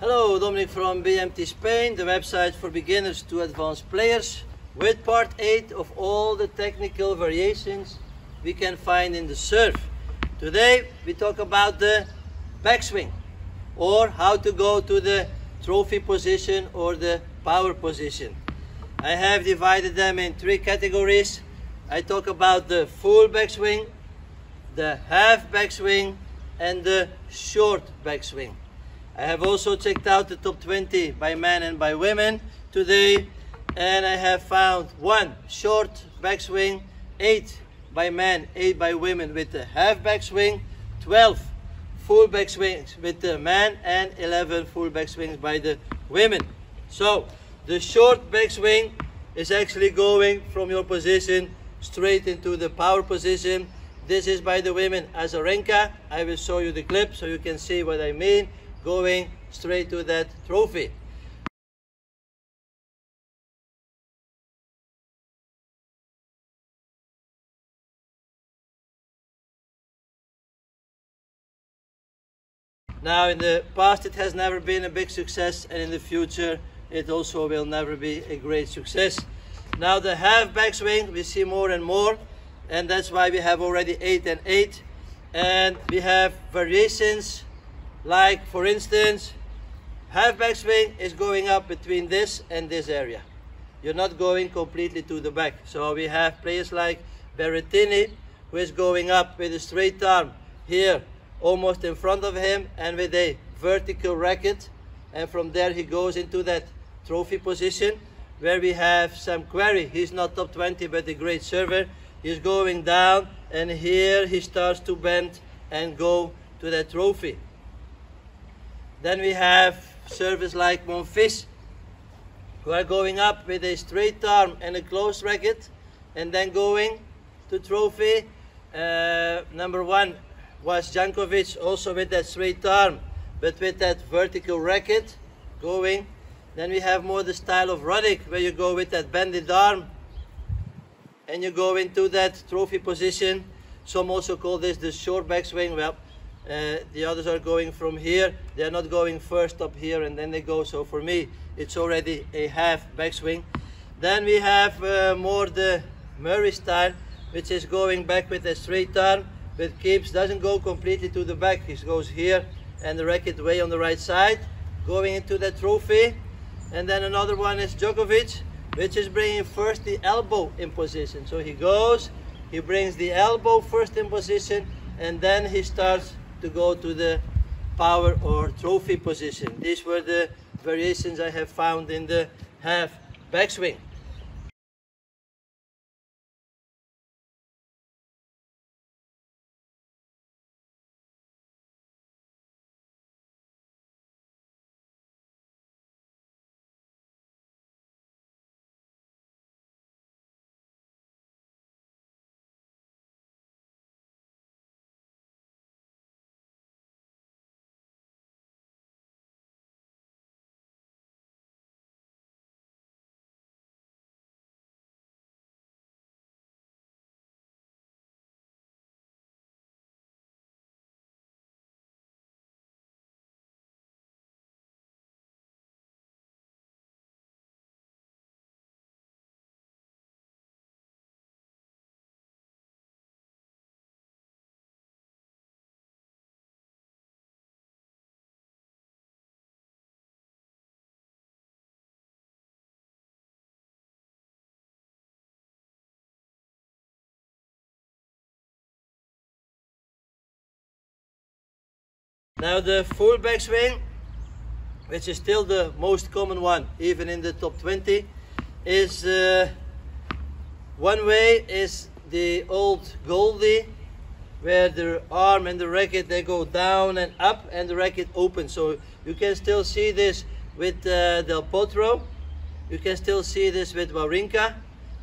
Hello, Dominic from BMT Spain, the website for beginners to advanced players, with part 8 of all the technical variations we can find in the serve. Today we talk about the backswing, or how to go to the trophy position or the power position. I have divided them in three categories. I talk about the full backswing, the half backswing, and the short backswing. I have also checked out the top 20 by men and by women today and I have found one short backswing, eight by men, eight by women with the half backswing, 12 full backswings with the men and 11 full backswings by the women. So the short backswing is actually going from your position straight into the power position. This is by the women Azarenka. I will show you the clip so you can see what I mean going straight to that trophy. Now in the past it has never been a big success and in the future it also will never be a great success. Now the half backswing we see more and more and that's why we have already 8 and 8 and we have variations like for instance, half backswing is going up between this and this area. You're not going completely to the back. So we have players like Berrettini, who is going up with a straight arm here, almost in front of him, and with a vertical racket. And from there he goes into that trophy position, where we have Sam Querrey. He's not top 20, but a great server. He's going down, and here he starts to bend and go to that trophy. Then we have service like Monfils, who are going up with a straight arm and a closed racket, and then going to trophy. Uh, number one was Jankovic, also with that straight arm, but with that vertical racket going. Then we have more the style of Roddick, where you go with that bended arm, and you go into that trophy position. Some also call this the short backswing. Well, uh, the others are going from here. They're not going first up here and then they go. So for me, it's already a half backswing. Then we have uh, more the Murray style, which is going back with a straight arm, but keeps, doesn't go completely to the back. He goes here and the racket way on the right side, going into the trophy. And then another one is Djokovic, which is bringing first the elbow in position. So he goes, he brings the elbow first in position, and then he starts to go to the power or trophy position. These were the variations I have found in the half backswing. Now the full backswing, which is still the most common one, even in the top 20, is uh, one way is the old Goldie, where the arm and the racket they go down and up and the racket opens. So you can still see this with uh, Del Potro. You can still see this with Wawrinka.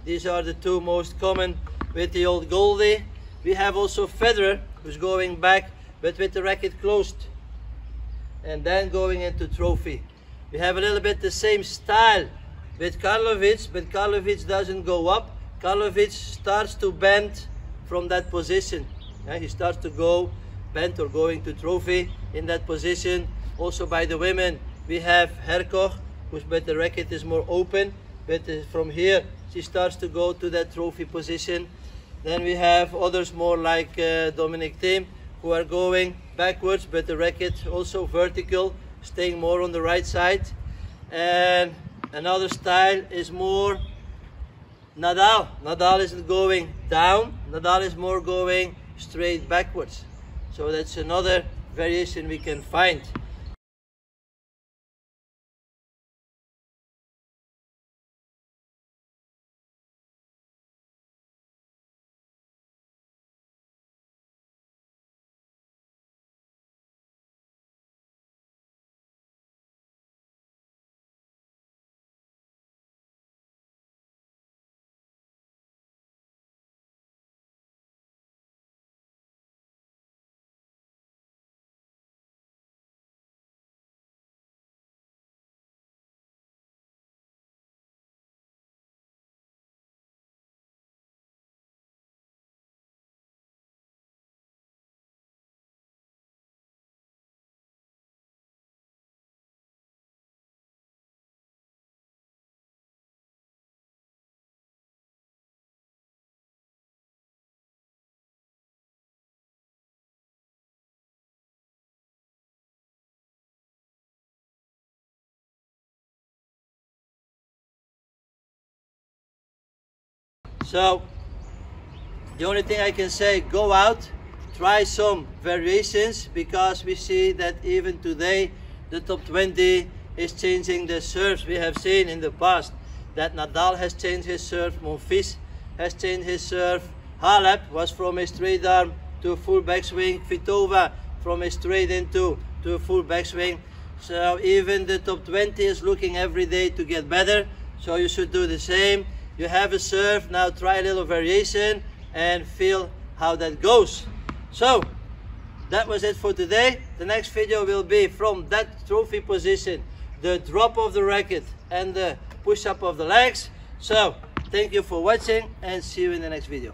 These are the two most common with the old Goldie. We have also Federer, who's going back but with the racket closed and then going into trophy. We have a little bit the same style with Karlovic, but Karlovic doesn't go up. Karlovic starts to bend from that position. Yeah, he starts to go bent or going to trophy in that position. Also by the women, We have Hercog, whose but the racket is more open, but uh, from here she starts to go to that trophy position. Then we have others more like uh, Dominic Thiem, who are going backwards, but the racket also vertical, staying more on the right side. And another style is more Nadal. Nadal isn't going down, Nadal is more going straight backwards. So that's another variation we can find. So the only thing I can say, go out, try some variations because we see that even today the top 20 is changing the serves. We have seen in the past that Nadal has changed his serve, Monfils has changed his serve, Halep was from a straight arm to a full backswing, Kvitova from a straight into to a full backswing. So even the top 20 is looking every day to get better. So you should do the same. You have a serve, now try a little variation and feel how that goes. So, that was it for today. The next video will be from that trophy position, the drop of the racket and the push up of the legs. So, thank you for watching and see you in the next video.